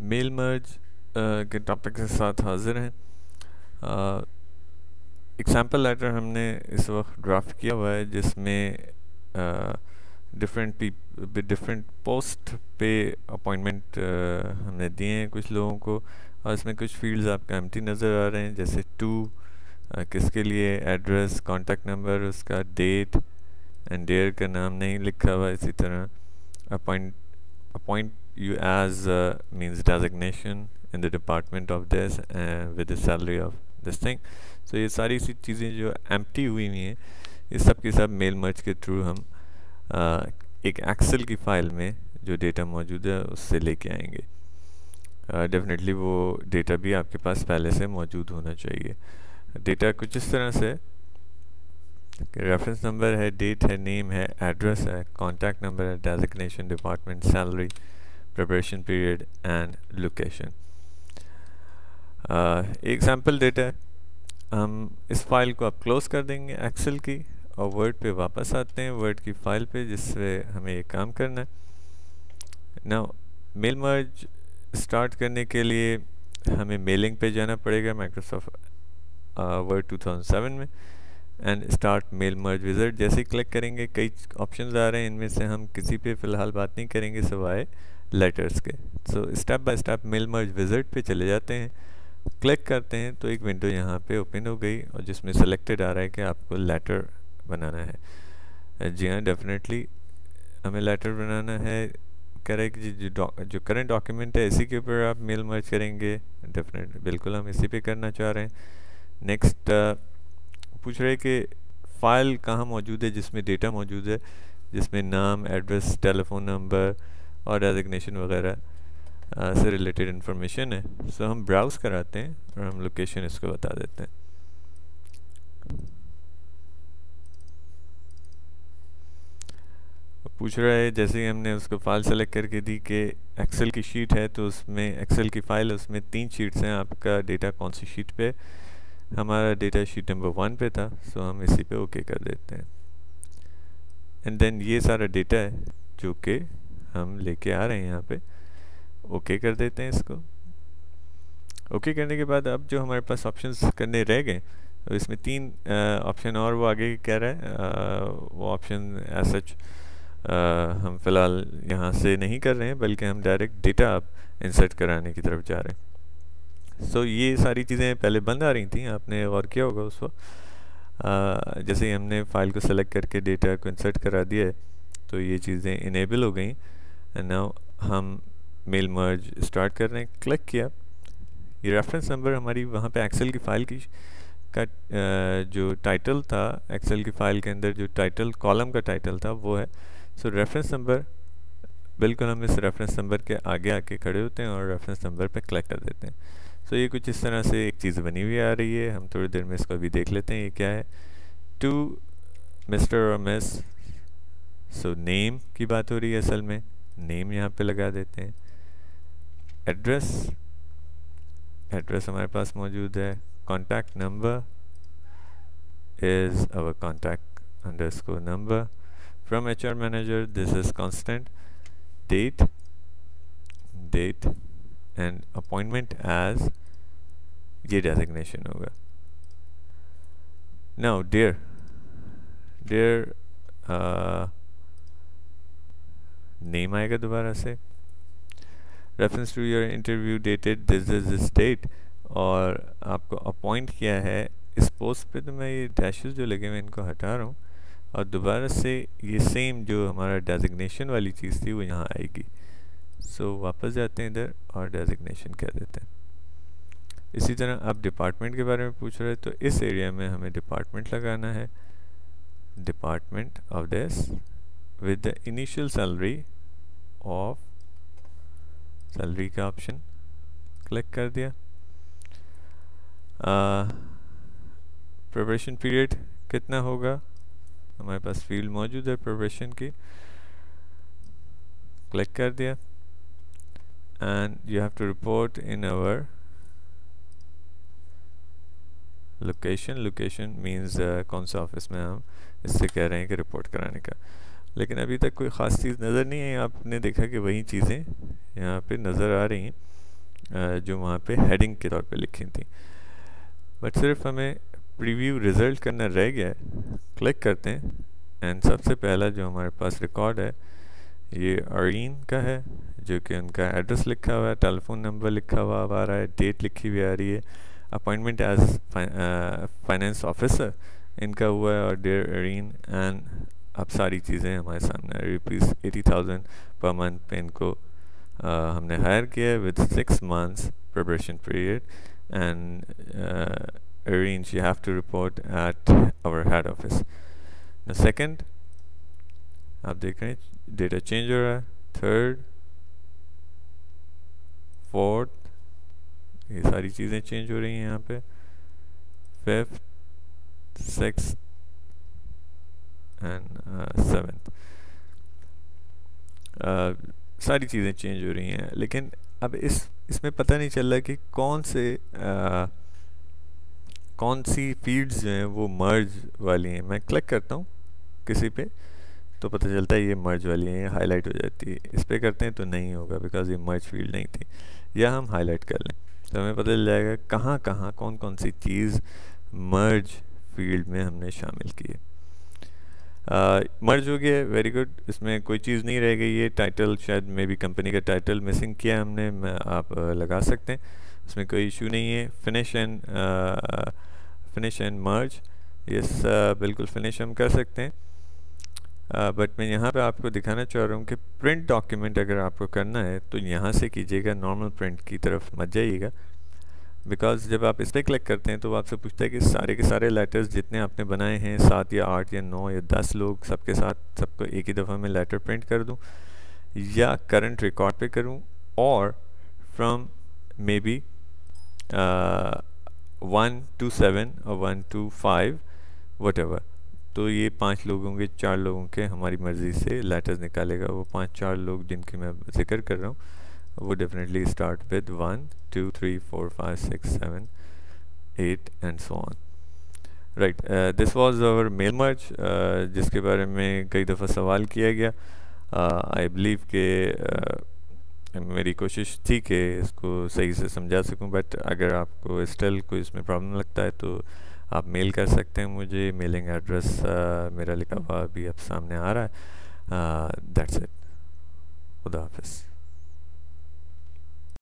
Mail merge के topic के साथ हाजिर हैं। एग्ज़ाम्पल लेटर हमने इस वक्त ड्राफ्ट किया हुआ है, जिसमें डिफरेंट डिफरेंट पोस्ट पे अपॉइंटमेंट हमने दिए हैं कुछ लोगों को। और इसमें कुछ फील्ड्स आपका एम्प्टी नज़र आ रहे हैं, जैसे टू किसके लिए एड्रेस कॉन्टेक्ट नंबर उसका डेट एंड डेयर का नाम नहीं लिखा हुआ इसी तरह। Appoint appoint you as uh, means designation in the department of this uh, with the salary of this thing. So ये सारी सी चीज़ें जो एम्प्टी हुई हुई हैं ये सब के सब मेल मर्ज के थ्रू हम uh, एक एक्सेल की फ़ाइल में जो डेटा मौजूद है उससे लेके आएँगे। डेफिनेटली uh, वो डेटा भी आपके पास पहले से मौजूद होना चाहिए। डेटा कुछ इस तरह से रेफरेंस नंबर है डेट है नेम है एड्रेस है कॉन्टैक्ट नंबर है designation department salary preparation period and location. एक सैंपल डेटा है हम इस फ़ाइल को अब क्लोज कर देंगे एक्सेल की और वर्ड पे वापस आते हैं वर्ड की फ़ाइल पे जिससे हमें ये काम करना है। ना मेल मर्ज स्टार्ट करने के लिए हमें मेलिंग पे जाना पड़ेगा माइक्रोसॉफ्ट वर्ड 2007 में। And start mail merge wizard जैसे क्लिक करेंगे, कई ऑप्शंस आ रहे हैं, इनमें से हम किसी पे फ़िलहाल बात नहीं करेंगे, सिवाय लेटर्स के। So step by step mail merge wizard पे चले जाते हैं। क्लिक करते हैं तो एक विंडो यहाँ पे ओपन हो गई और जिसमें सेलेक्टेड आ रहा है कि आपको लेटर बनाना है। जी हाँ डेफिनेटली हमें लेटर बनाना है। कह रहे कि जो जो करंट डॉक्यूमेंट है, इसी के ऊपर आप मेल मर्ज करेंगे। डेफिनेट बिल्कुल हम इसी पे करना चाह रहे हैं। नेक्स्ट पूछ रहे कि फ़ाइल कहाँ मौजूद है, जिसमें डेटा मौजूद है, जिसमें नाम एड्रेस टेलीफोन नंबर और डेजिग्नेशन वगैरह से रिलेटेड इन्फॉर्मेशन है। सो हम ब्राउज़ कराते हैं और हम लोकेशन इसको बता देते हैं। पूछ रहा है, जैसे ही हमने उसको फ़ाइल सेलेक्ट करके दी कि एक्सेल की शीट है तो उसमें एक्सेल की फ़ाइल उसमें तीन शीट्स हैं आपका डेटा कौन सी शीट पे। हमारा डेटा शीट नंबर वन पे था सो हम इसी पे ओके कर देते हैं। एंड देन ये सारा डेटा है, जो कि हम लेके आ रहे हैं यहाँ पे। ओके कर देते हैं इसको। ओके करने के बाद अब जो हमारे पास ऑप्शंस करने रह गए तो इसमें तीन ऑप्शन और वो आगे कह रहा है आ, वो ऑप्शन एज सच हम फ़िलहाल यहाँ से नहीं कर रहे हैं बल्कि हम डायरेक्ट डेटा अब इंसर्ट कराने की तरफ़ जा रहे हैं। सो so, ये सारी चीज़ें पहले बंद आ रही थी आपने गौर किया होगा उस वक्त। जैसे ही हमने फ़ाइल को सेलेक्ट करके डेटा को इंसर्ट करा दिया है तो ये चीज़ें इनेबल हो गई। एंड नाउ हम मेल मर्ज स्टार्ट कर रहे हैं। क्लिक किया। ये रेफरेंस नंबर हमारी वहाँ पे एक्सेल की फ़ाइल की, का जो टाइटल था एक्सेल की फ़ाइल के अंदर जो टाइटल कॉलम का टाइटल था, वो है। सो रेफरेंस नंबर बिल्कुल हम इस रेफरेंस नंबर के आगे आके खड़े होते हैं और रेफरेंस नंबर पे क्लिक कर देते हैं। सो ये कुछ इस तरह से एक चीज़ बनी हुई आ रही है। हम थोड़ी देर में इसको अभी देख लेते हैं। ये क्या है? टू मिस्टर और मिस सो नेम की बात हो रही है असल में। नेम यहाँ पे लगा देते हैं। एड्रेस? एड्रेस हमारे पास मौजूद है। Contact number is our contact underscore number. From H R manager, this is constant. Date? Date and appointment as ये डेजिग्नेशन होगा। Now, dare, dear uh, name आएगा दोबारा से। Reference to your interview dated this is this date और आपको appoint किया है इस पोस्ट पे तो मैं ये डैशेस जो लगे हुए इनको हटा रहा हूँ और दोबारा से ये सेम जो हमारा डेजिग्नेशन वाली चीज़ थी वो यहाँ आएगी। सो so, वापस जाते हैं इधर और डेजिग्नेशन कह देते हैं। इसी तरह आप डिपार्टमेंट के बारे में पूछ रहे हैं तो इस एरिया में हमें डिपार्टमेंट लगाना है। Department of this with the initial salary of salary का ऑप्शन क्लिक कर दिया। प्रोबेशन पीरियड कितना होगा? हमारे पास फ़ील्ड मौजूद है प्रोबेशन की। क्लिक कर दिया। And you have to report in our location location means कौन सा ऑफ़िस में हम इससे कह रहे हैं कि रिपोर्ट कराने का। लेकिन अभी तक कोई ख़ास चीज़ नज़र नहीं है आपने देखा कि वही चीज़ें यहाँ पे नज़र आ रही हैं जो वहाँ पे हेडिंग के तौर पे लिखी थी। बट सिर्फ़ हमें प्रीव्यू रिज़ल्ट करना रह गया है। क्लिक करते हैं। एंड सबसे पहला जो हमारे पास रिकॉर्ड है, ये अरीन का है, जो कि उनका एड्रेस लिखा हुआ है टेलीफोन नंबर लिखा हुआ आ रहा है डेट लिखी हुई आ रही है। अपॉइंटमेंट एज फाइनेंस ऑफिसर इनका हुआ है और डेयर अरीन एंड अब सारी चीज़ें हमारे सामने रुपीज़ एटी थाउज़ेंड पर मंथ पे इनको uh, हमने हायर किया है with six months preparation period and arrange you have to report at our head office. The second आप देख रहे हैं डेटा चेंज हो रहा है। थर्ड फोर्थ ये सारी चीज़ें चेंज हो रही हैं यहाँ पे। फिफ्थ सिक्स एंड सेवेंथ सारी चीज़ें चेंज हो रही हैं लेकिन अब इस इसमें पता नहीं चल रहा कि कौन से uh, कौन सी फीड्स जो हैं वो मर्ज वाली हैं। मैं क्लिक करता हूँ किसी पे तो पता चलता है ये मर्ज वाली है हाईलाइट हो जाती है। इस पर करते हैं तो नहीं होगा बिकॉज़ ये मर्ज फ़ील्ड नहीं थी। या हम हाईलाइट कर लें तो हमें पता चल जाएगा कहाँ कहाँ कौन कौन सी चीज़ मर्ज फ़ील्ड में हमने शामिल की है। मर्ज हो गया वेरी गुड इसमें कोई चीज़ नहीं रह गई है टाइटल शायद मे भी कंपनी का टाइटल मिसिंग किया हमने आप लगा सकते हैं। इसमें कोई इशू नहीं है। Finish and finish and merge yes बिल्कुल फिनिश हम कर सकते हैं। बट uh, मैं यहाँ पे आपको दिखाना चाह रहा हूँ कि प्रिंट डॉक्यूमेंट अगर आपको करना है तो यहाँ से कीजिएगा नॉर्मल प्रिंट की तरफ़ मत जाइएगा। बिकॉज़ जब आप इस पर क्लिक करते हैं तो आपसे पूछता है कि सारे के सारे लेटर्स जितने आपने बनाए हैं, सात या आठ या नौ या दस लोग, सबके साथ, सबको एक ही दफ़ा में लेटर प्रिंट कर दूँ या करंट रिकॉर्ड पे करूँ और from maybe one two seven और वन टू फाइव वट तो ये पाँच लोगों के चार लोगों के हमारी मर्ज़ी से लेटर्स निकालेगा। वो पाँच, चार लोग जिनकी मैं ज़िक्र कर रहा हूँ वो definitely start with one two three four five six seven eight and so on right this was our mail merge जिसके बारे में कई दफ़ा सवाल किया गया। आई uh, बिलीव के uh, मेरी कोशिश थी कि इसको सही से समझा सकूँ बट अगर आपको स्टिल कोई इसमें प्रॉब्लम लगता है तो आप मेल कर सकते हैं मुझे। मेलिंग एड्रेस मेरा लिखा हुआ अभी अब सामने आ रहा है। दैट्स इट खुदा हाफिज़।